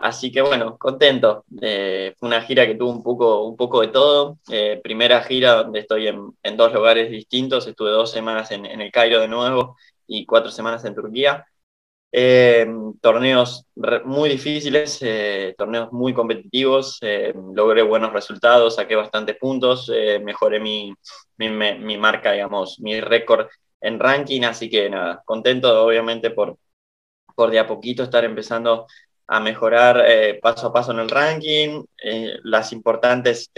Así que bueno, contento. fue una gira que tuvo un poco, un poco de todo. primera gira donde estoy en, dos lugares distintos. Estuve dos semanas en, en el Cairo de nuevo y cuatro semanas en Turquía. Eh, torneos muy difíciles, eh, torneos muy competitivos, eh, logré buenos resultados, saqué bastantes puntos, mejoré mi, mi, marca, digamos, mi récord en ranking, así que nada, contento obviamente por, por de a poquito estar empezando a mejorar paso a paso en el ranking, las importantes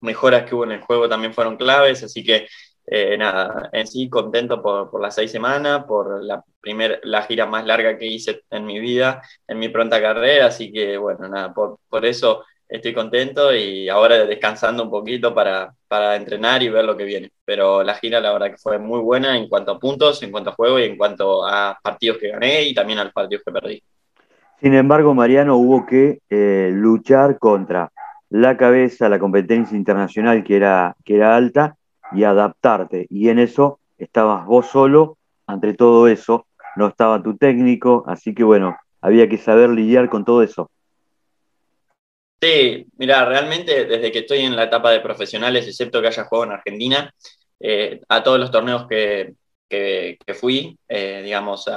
mejoras que hubo en el juego también fueron claves, así que eh, nada, en sí contento por, por, las seis semanas, por la, primer, la gira más larga que hice en mi vida, en mi pronta carrera, así que bueno, nada, por, por eso estoy contento y ahora descansando un poquito para, para, entrenar y ver lo que viene. Pero la gira la verdad que fue muy buena en cuanto a puntos, en cuanto a juego y en cuanto a partidos que gané y también a los partidos que perdí. Sin embargo, Mariano, hubo que eh, luchar contra la cabeza, la competencia internacional que era, que era alta y adaptarte. Y en eso estabas vos solo, entre todo eso, no estaba tu técnico, así que bueno, había que saber lidiar con todo eso. Sí, mira, realmente desde que estoy en la etapa de profesionales, excepto que haya jugado en Argentina, eh, a todos los torneos que, que, fui, eh, digamos,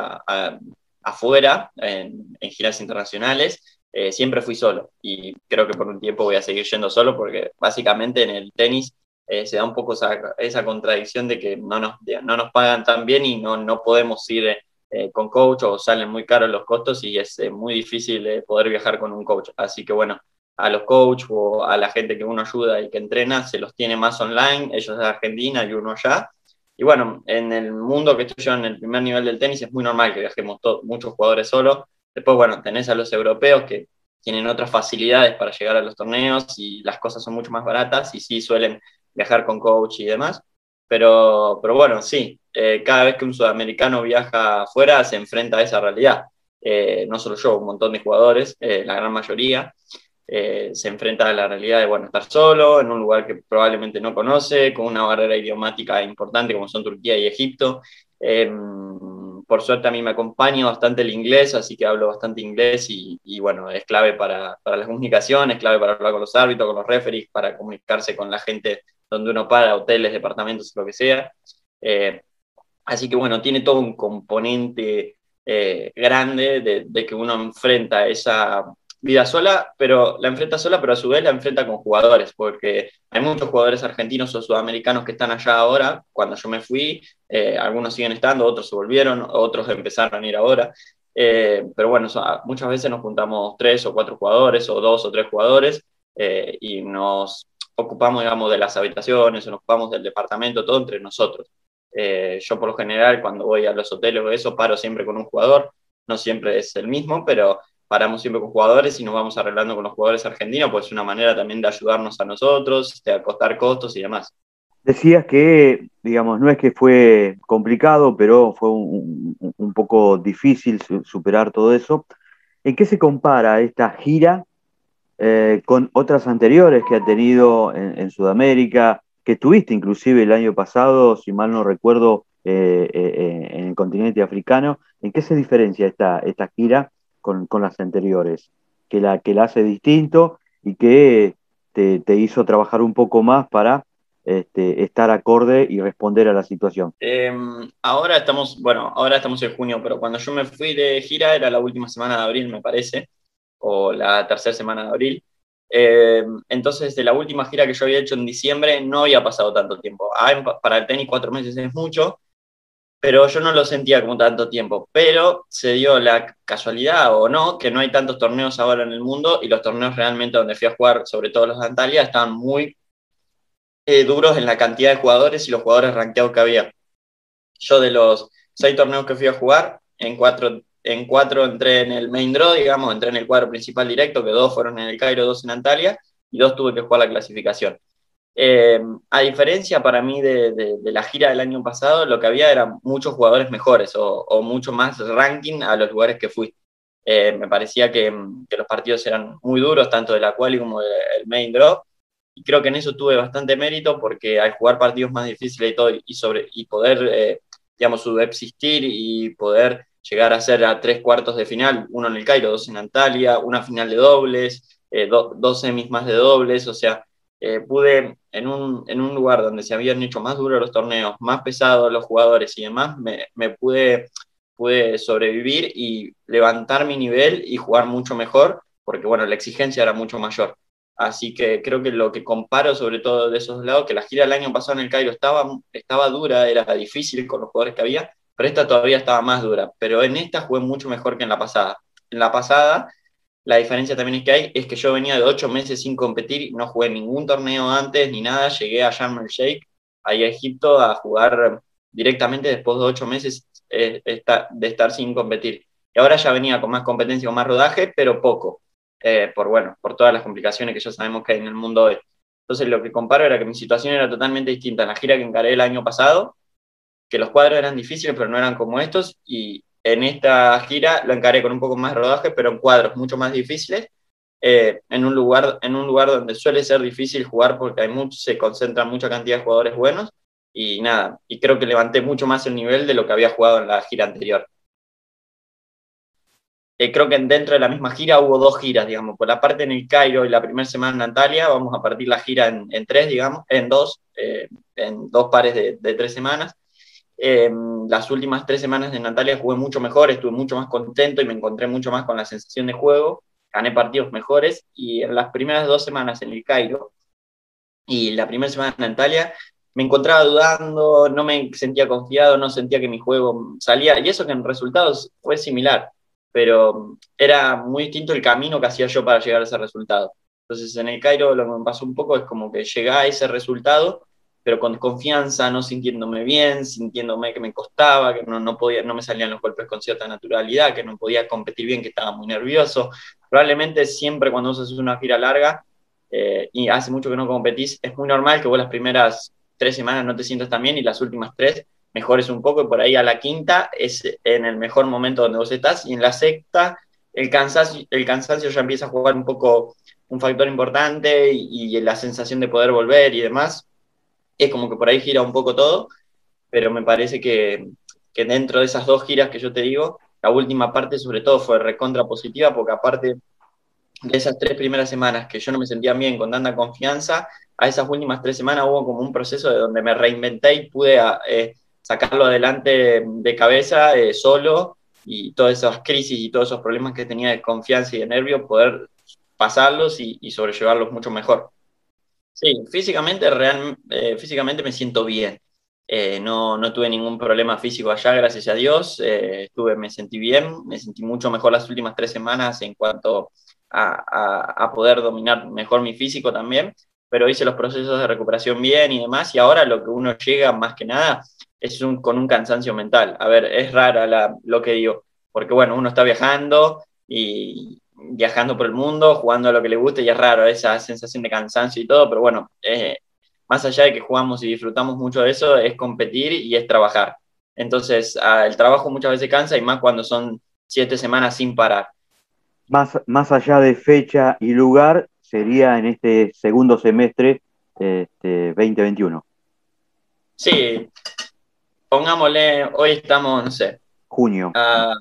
afuera, en, giras internacionales, eh, siempre fui solo. Y creo que por un tiempo voy a seguir yendo solo porque básicamente en el tenis eh, se da un poco esa, contradicción de que no nos, no nos pagan tan bien y no, no podemos ir eh, con coach o salen muy caros los costos y es eh, muy difícil poder viajar con un coach. Así que bueno, a los coach o a la gente que uno ayuda y que entrena, se los tiene más online, ellos de Argentina y uno allá. Y bueno, en el mundo que estoy yo en el primer nivel del tenis es muy normal que viajemos muchos jugadores solos. Después, bueno, tenés a los europeos que tienen otras facilidades para llegar a los torneos y las cosas son mucho más baratas y sí suelen viajar con coach y demás. Pero, pero bueno, sí, eh, cada vez que un sudamericano viaja afuera se enfrenta a esa realidad. Eh, no solo yo, un montón de jugadores, eh, la gran mayoría, se enfrenta a la realidad de bueno, estar solo en un lugar que probablemente no conoce, con una barrera idiomática importante como son Turquía y Egipto. Em, por suerte a mí me acompaña bastante el inglés, así que hablo bastante inglés y, bueno, es clave para, para la comunicación, es clave para hablar con los árbitros, con los referees, para comunicarse con la gente donde uno para, hoteles, departamentos, lo que sea. Eh, así que bueno, tiene todo un componente eh, grande de, que uno enfrenta esa vida sola, pero la enfrenta sola, pero a su vez la enfrenta con jugadores, porque hay muchos jugadores argentinos o sudamericanos que están allá ahora. Cuando yo me fui, eh, algunos siguen estando, otros se volvieron, otros empezaron a ir ahora. pero bueno, muchas veces nos juntamos tres o cuatro jugadores o dos o tres jugadores y nos ocupamos, digamos, de las habitaciones, nos ocupamos del departamento, todo entre nosotros. Eh, yo por lo general cuando voy a los hoteles o eso paro siempre con un jugador, no siempre es el mismo, pero paramos siempre con jugadores y nos vamos arreglando con los jugadores argentinos, pues es una manera también de ayudarnos a nosotros, de este, acostar costos y demás. Decías que, digamos, no es que fue complicado, pero fue un, un poco difícil superar todo eso. ¿En qué se compara esta gira eh, con otras anteriores que ha tenido en, Sudamérica, que tuviste inclusive el año pasado, si mal no recuerdo, eh, eh, en el continente africano. ¿En qué se diferencia esta, esta gira con, las anteriores? Que la, que la hace distinto y que te, hizo trabajar un poco más para este, estar acorde y responder a la situación? Em, ahora estamos, bueno, ahora estamos en junio, pero cuando yo me fui de gira era la última semana de abril, me parece o la tercera semana de abril. Eh, entonces, de la última gira que yo había hecho en diciembre, no había pasado tanto tiempo. Ah, para el tenis cuatro meses es mucho, pero yo no lo sentía como tanto tiempo. Pero se dio la casualidad o no, que no hay tantos torneos ahora en el mundo y los torneos realmente donde fui a jugar, sobre todo los de Antalya, estaban muy eh, duros en la cantidad de jugadores y los jugadores rankeados que había. Yo de los seis torneos que fui a jugar, en cuatro en cuatro entré en el main draw, digamos, entré en el cuadro principal directo, que dos fueron en el Cairo, dos en Antalya, y dos tuve que jugar la clasificación. Eh, a diferencia para mí de, la gira del año pasado, lo que había eran muchos jugadores mejores o, mucho más ranking a los lugares que fui. Eh, me parecía que, los partidos eran muy duros, tanto de la quali como del main draw, y creo que en eso tuve bastante mérito porque al jugar partidos más difíciles y todo, y, poder, eh, digamos, subsistir y poder llegar a ser a tres cuartos de final, uno en el Cairo, dos en Antalya, una final de dobles, eh, dos semis más de dobles, o sea, eh, pude en un, en un, lugar donde se habían hecho más duros los torneos, más pesados los jugadores y demás, me, me pude, pude sobrevivir y levantar mi nivel y jugar mucho mejor, porque bueno, la exigencia era mucho mayor. Así que creo que lo que comparo sobre todo de esos lados, que la gira del año pasado en el Cairo estaba, estaba dura, era difícil con los jugadores que había, pero esta todavía estaba más dura. Pero en esta jugué mucho mejor que en la pasada. En la pasada, la diferencia también es que hay, es que yo venía de ocho meses sin competir, no jugué ningún torneo antes ni nada, llegué a Sharm el Sheikh, ahí a Egipto, a jugar directamente después de ocho meses eh, de estar sin competir. Y ahora ya venía con más competencia, con más rodaje, pero poco. Eh, por, bueno, por todas las complicaciones que ya sabemos que hay en el mundo hoy. Entonces lo que comparo era que mi situación era totalmente distinta en la gira que encaré el año pasado, que los cuadros eran difíciles, pero no eran como estos, y en esta gira lo encaré con un poco más de rodaje, pero en cuadros mucho más difíciles, eh, en, un lugar, en un lugar donde suele ser difícil jugar porque hay mucho, se concentra mucha cantidad de jugadores buenos, y nada, y creo que levanté mucho más el nivel de lo que había jugado en la gira anterior. Eh, creo que dentro de la misma gira hubo dos giras, digamos, por la parte en el Cairo y la primera semana en Antalya, vamos a partir la gira en, tres, digamos, en dos, eh, en dos pares de, tres semanas. Eh, las últimas tres semanas en Antalya jugué mucho mejor, estuve mucho más contento y me encontré mucho más con la sensación de juego, gané partidos mejores y en las primeras dos semanas en el Cairo y la primera semana en Antalya me encontraba dudando, no me sentía confiado, no sentía que mi juego salía y eso que en resultados fue similar pero era muy distinto el camino que hacía yo para llegar a ese resultado. Entonces en el Cairo lo que me pasó un poco es como que llegué a ese resultado, pero con confianza, no sintiéndome bien, sintiéndome que me costaba, que no, no, podía, no me salían los golpes con cierta naturalidad, que no podía competir bien, que estaba muy nervioso. Probablemente siempre cuando haces una gira larga eh, y hace mucho que no competís, es muy normal que vos las primeras tres semanas no te sientas tan bien y las últimas tres mejores un poco y por ahí a la quinta es en el mejor momento donde vos estás y en la sexta el cansancio, el cansancio ya empieza a jugar un poco un factor importante y, la sensación de poder volver y demás. Es como que por ahí gira un poco todo, pero me parece que, que dentro de esas dos giras que yo te digo, la última parte sobre todo fue recontra positiva porque aparte de esas tres primeras semanas que yo no me sentía bien con tanta confianza, a esas últimas tres semanas hubo como un proceso de donde me reinventé y pude eh, sacarlo adelante de cabeza eh, solo y todas esas crisis y todos esos problemas que tenía de confianza y de nervio, poder pasarlos y, sobrellevarlos mucho mejor. Sí, físicamente, real, eh, físicamente me siento bien. Eh, no, no, tuve ningún problema físico allá, gracias a Dios. estuve, me sentí bien, me sentí mucho mejor las últimas tres semanas en cuanto a, a, poder dominar mejor mi físico también, pero hice los procesos de recuperación bien y demás, y ahora lo que uno llega más que nada es un, con un cansancio mental. A ver, es rara lo que digo, porque bueno, uno está viajando y viajando por el mundo, jugando a lo que le gusta y es raro esa sensación de cansancio y todo, pero bueno, eh, más allá de que jugamos y disfrutamos mucho de eso, es competir y es trabajar. Entonces, el trabajo muchas veces cansa y más cuando son siete semanas sin parar. Más, más allá de fecha y lugar, sería en este segundo semestre este, 2021. Sí, pongámosle, hoy estamos, no sé. Junio. Ah,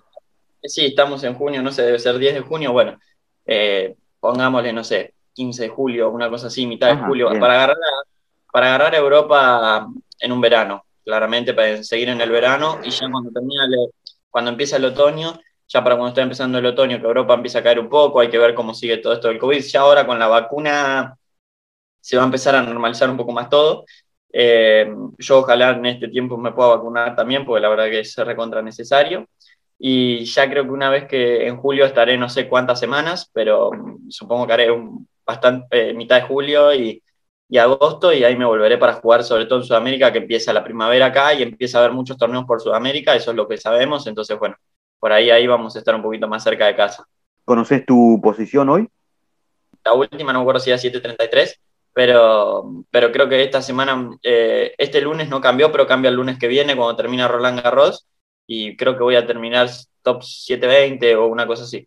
sí, estamos en junio, no sé, debe ser 10 de junio, bueno, eh, pongámosle, no sé, 15 de julio, una cosa así, mitad de julio, para agarrar, para agarrar Europa en un verano, claramente, para seguir en el verano, y ya cuando termina, cuando empieza el otoño, ya para cuando está empezando el otoño, que Europa empieza a caer un poco, hay que ver cómo sigue todo esto del COVID, ya ahora con la vacuna se va a empezar a normalizar un poco más todo, eh, yo ojalá en este tiempo me pueda vacunar también, porque la verdad que es recontra necesario. Y ya creo que una vez que en julio estaré no sé cuántas semanas, pero supongo que haré un, bastante, eh, mitad de julio y, y, agosto y ahí me volveré para jugar sobre todo en Sudamérica, que empieza la primavera acá y empieza a haber muchos torneos por Sudamérica, eso es lo que sabemos, entonces bueno, por ahí ahí vamos a estar un poquito más cerca de casa. ¿Conoces tu posición hoy? La última, no me acuerdo si era 733, pero, pero creo que esta semana, eh, este lunes no cambió, pero cambia el lunes que viene cuando termina Roland Garros y creo que voy a terminar top 720 o una cosa así.